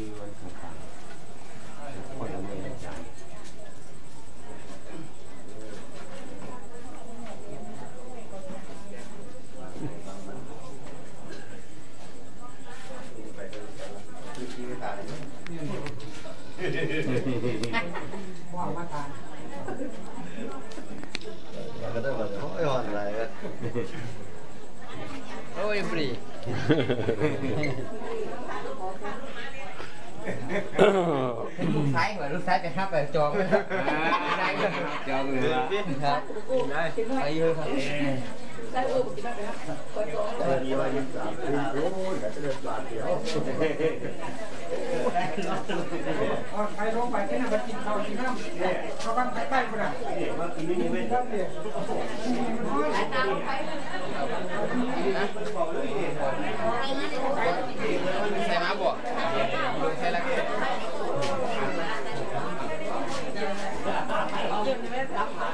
คือวันต่างๆคนละเมืองใจว่ามาทานก็ได้แบบห้อยหอนอะไรก็โอ้ยฟรี ลูกซ้ายเหรอลูกซ้ายไปครับไปจองครับซ้ายจองเลยครับได้ไปเยอะครับเออมีวันยี่สิบสามปีโอ้ยแต่จะเดินบาทเดียวไปลงไปแค่นั้นไปกินข้าวกินน้ำเขาบ้านใกล้ๆคนน่ะมากินนี่ไม่ได้ใส่ เดี๋ยวในแม่สาขา